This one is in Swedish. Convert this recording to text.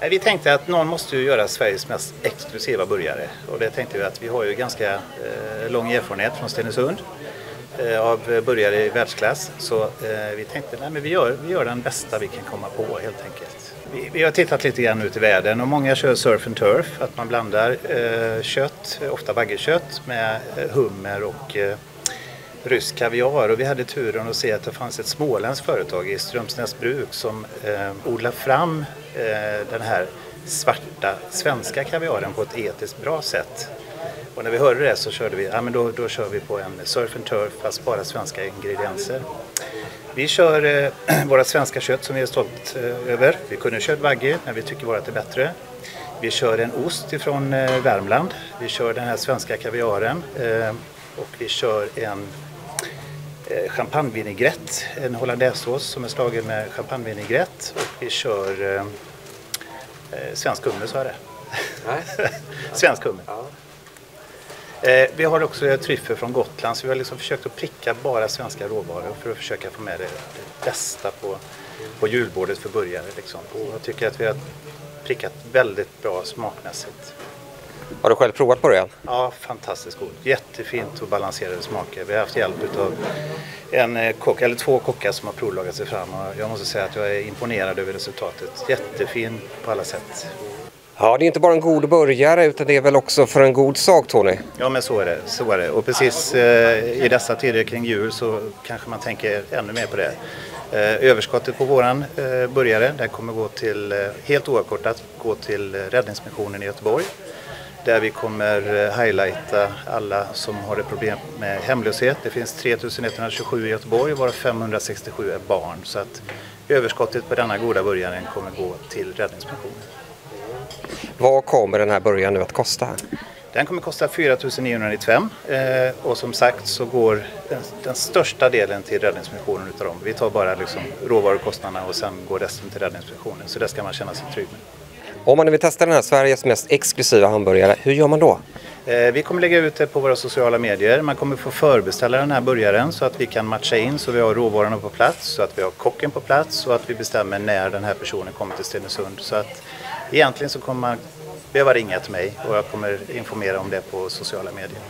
Vi tänkte att någon måste ju göra Sveriges mest exklusiva burgare och det tänkte vi att vi har ju ganska eh, lång erfarenhet från Stenungsund eh, av burgare i världsklass så eh, vi tänkte att vi gör, vi gör den bästa vi kan komma på helt enkelt. Vi, vi har tittat lite grann ut i världen och många kör surf and turf, att man blandar eh, kött, ofta baggekött med hummer och eh, rysk kaviar och vi hade turen att se att det fanns ett småländskt företag i Strömsnäs bruk som eh, odlar fram eh, den här svarta svenska kaviaren på ett etiskt bra sätt. Och när vi hörde det så körde vi, ja men då, då kör vi på en surf and turf fast bara svenska ingredienser. Vi kör eh, våra svenska kött som vi är stolt eh, över. Vi kunde kört vagge men vi tycker vårt är bättre. Vi kör en ost ifrån eh, Värmland. Vi kör den här svenska kaviaren eh, och vi kör en eh, champagnevinägrett, en hollandaisesås som är slagen med champagnevinägrett och vi kör eh, eh, svensk hummer sa jag det. Nej. svensk hummer. Ja. Eh, vi har också tryffel från Gotland så vi har liksom försökt att pricka bara svenska råvaror för att försöka få med det, det bästa på, på julbordet för burgare. Liksom. Och jag tycker att vi har prickat väldigt bra smakmässigt. Har du själv provat burgaren? Ja, fantastiskt god. Jättefint och balanserade smaker. Vi har haft hjälp av en eh, kock, eller två kockar som har provlagat sig fram och jag måste säga att jag är imponerad över resultatet. Jättefin på alla sätt. Ja, det är inte bara en god burgare utan det är väl också för en god sak Tony? Ja men så är det. Så är det. Och precis eh, i dessa tider kring jul så kanske man tänker ännu mer på det. Eh, överskottet på våran eh, burgare det kommer gå till, eh, helt oavkortat, gå till eh, Räddningsmissionen i Göteborg. Där vi kommer eh, highlighta alla som har ett problem med hemlöshet. Det finns 3127 i Göteborg varav 567 är barn. Så att överskottet på denna goda burgaren kommer gå till Räddningsmissionen. Vad kommer den här burgaren nu att kosta? Den kommer kosta 4 995 eh, och som sagt så går den, den största delen till Räddningsmissionen utav dem. Vi tar bara liksom råvarukostnaderna och sen går resten till Räddningsmissionen. Så det ska man känna sig trygg med. Om man vill testa den här Sveriges mest exklusiva hamburgare, hur gör man då? Eh, vi kommer lägga ut det på våra sociala medier. Man kommer få förbeställa den här burgaren så att vi kan matcha in så vi har råvarorna på plats, så att vi har kocken på plats och att vi bestämmer när den här personen kommer till Stenungsund. Så att egentligen så kommer man behöva ringa till mig och jag kommer informera om det på sociala medier.